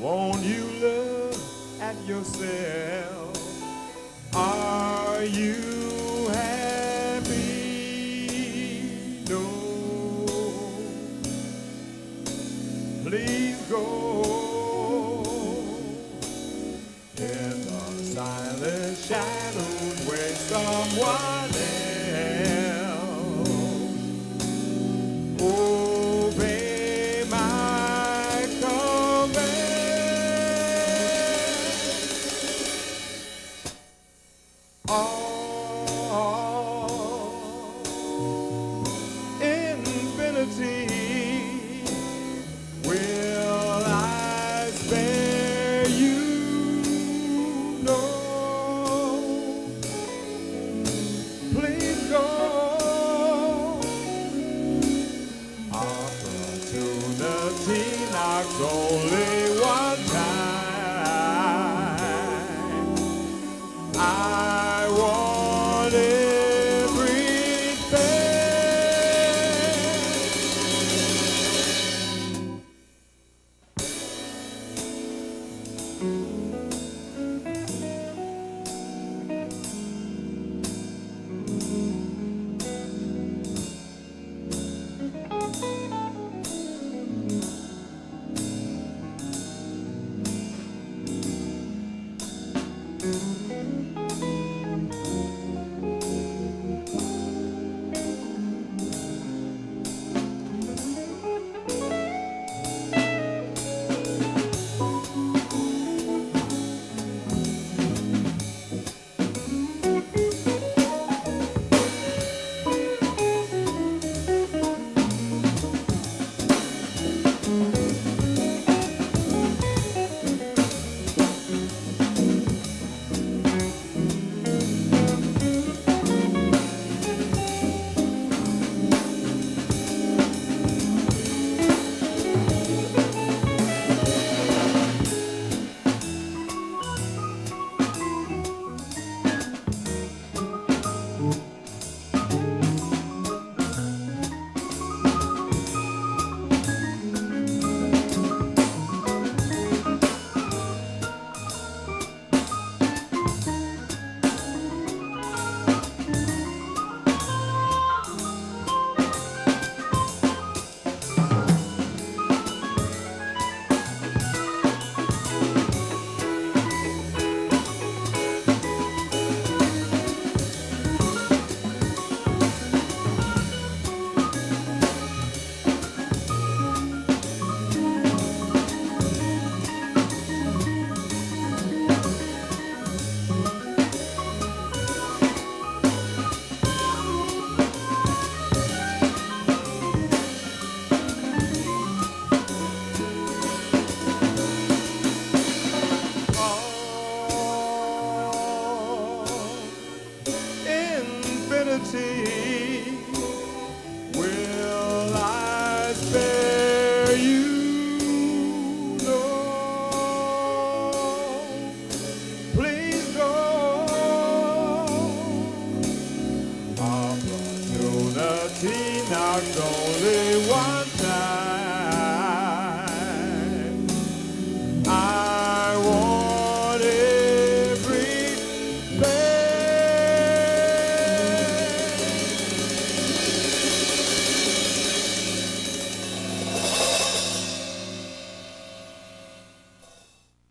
Won't you look at yourself? Are you happy? No. Please go in the silent shadows where someone. Will I spare you? No. Please go. Opportunity knocks only all infinity will I spare you no please go opportunity knocks only one time